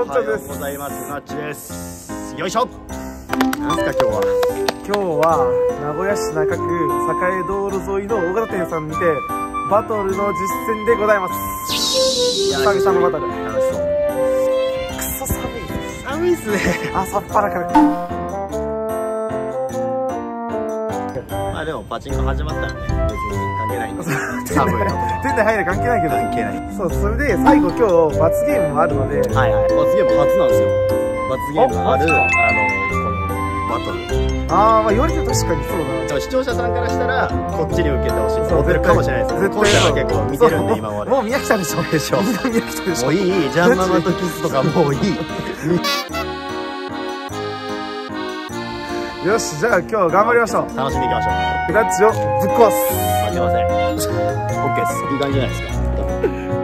こんちゃんですおはようございます。なっちです。よいしょ。なんすか今日は。今日は名古屋市中区栄道路沿いの大型店さんにてバトルの実践でございます。久々のバトル。楽しそう。くそ寒い。寒いっすね。朝っぱらから。まあでもパチンコ始まったらね関係ないんで寒いのとか店内入る関係ないけど。関係ない。そうそれで最後今日罰ゲームもあるので。はいはい。罰ゲーム初なんですよ。罰ゲームあるああのこのバトル。ああまあ言われて確かにそうだな。でも視聴者さんからしたらこっちに受けてほしい。そうモテるかもしれないですよ。絶対こうちゃんは結構見てるんで今まで。もう宮下でしょ。でしょ。宮下でしょ。もういいいいジャンママとキスとかもういい よしじゃあ今日頑張りましょう。楽しんでいきましょう。クラッチをぶっ壊す負けません。OK です。いい感じじゃないですか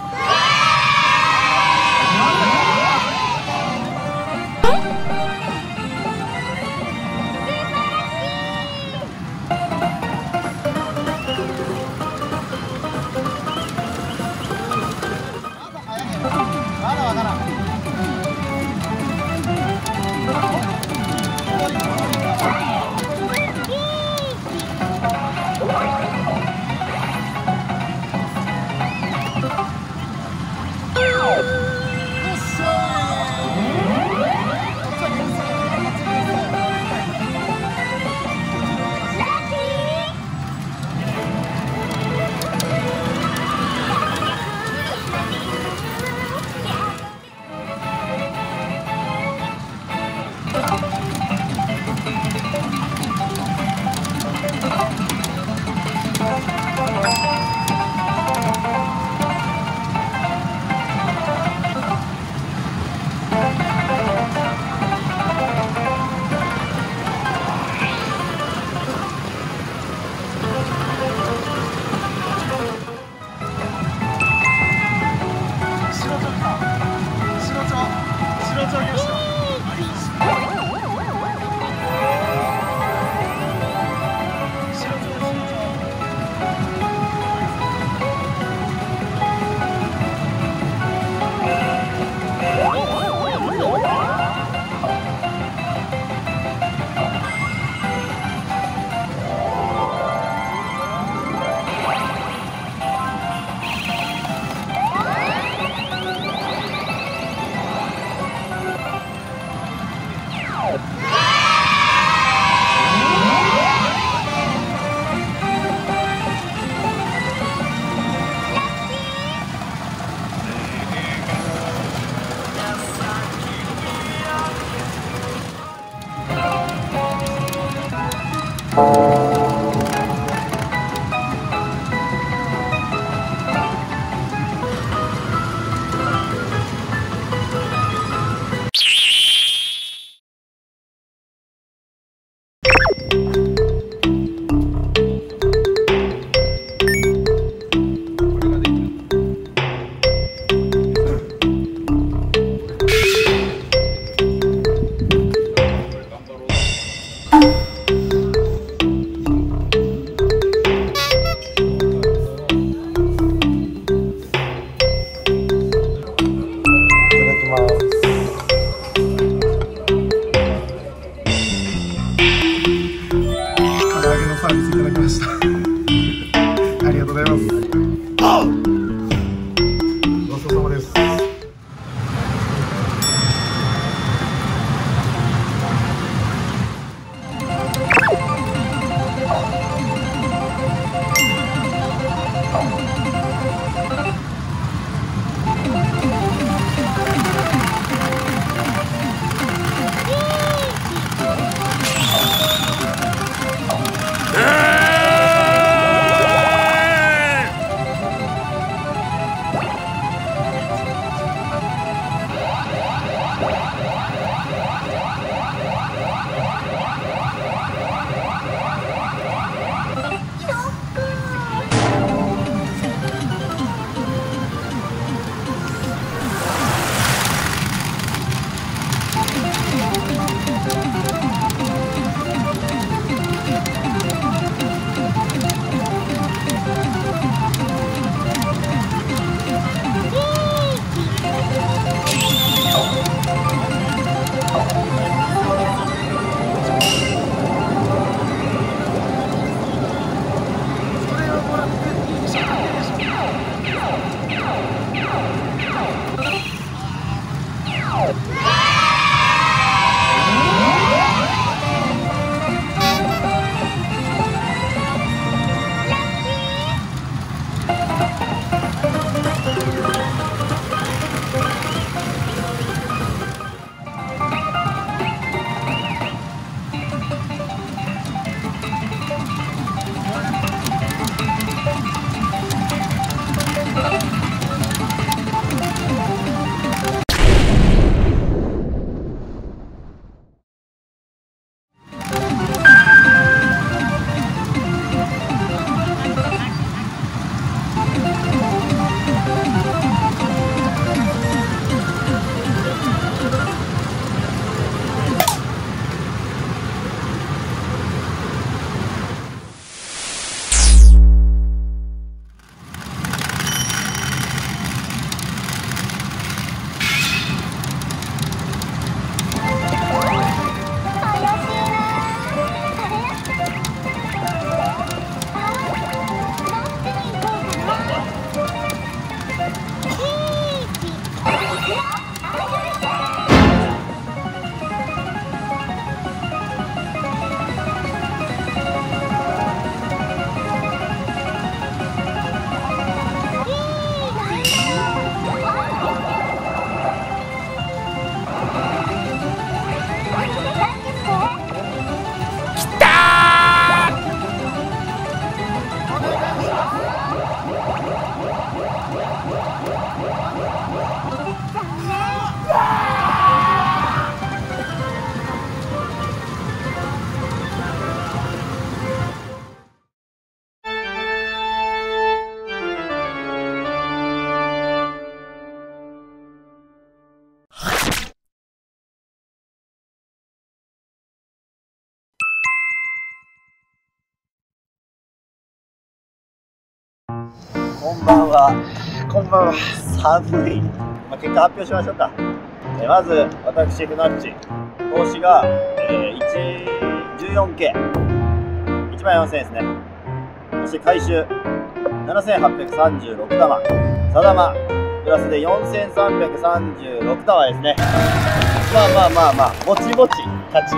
Yes. ばんは。こんばんは寒い。まあ、結果発表しましょうか。えーまず、私、フナッチ。投資が、えー、1、14K。1万4000円ですね。そして回収、7836玉。さだま、プラスで4336玉ですね。まあまあまあまあ、ぼちぼち勝ち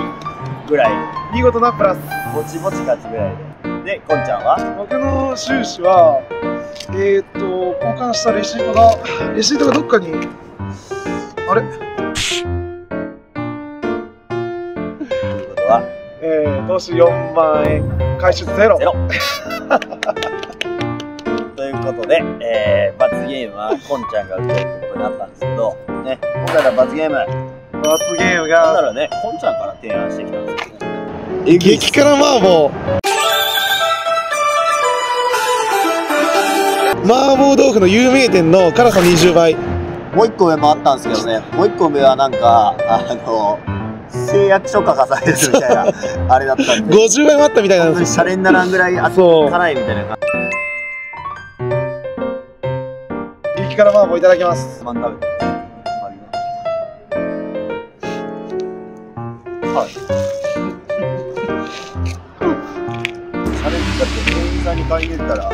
ぐらい。見事なプラスぼちぼち勝ちぐらいで。で、こんちゃんは？僕の収支はえー、っと交換したレシートがレシートがどっかにあれ？ということは、えー、投資4万円回収ゼロ。ゼロ。ということで、えー、罰ゲームはこんちゃんが受けるってことになったんですけど、ね、今回の罰ゲーム、罰ゲームがなんならね、こんちゃんから提案してきたんですけどね。激辛麻婆麻婆豆腐の有名店の辛さ20倍。もう一個上もあったんですけどね。もう一個上はなんかあの制約書書かされるみたいな あれだったんで。50倍もあったみたいなんですよ。シャレにならんぐらい熱辛いみたいな感じ。激辛麻婆いただきます。まん食はい。シャレにだって店員さんに買いに行ったら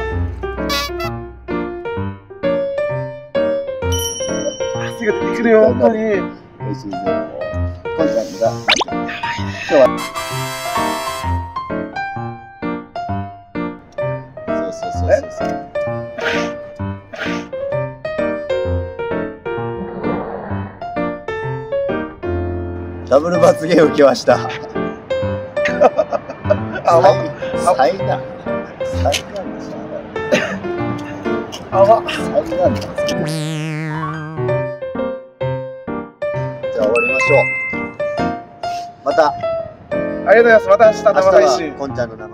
るよ本当に美味しいぜこんちゃんが今日はそう。そうそうそうそう。ダブル罰ゲーム来ました。災難災難でしょあわ災難しょう。また。ありがとうございます。また明日生配信。こんちゃんの生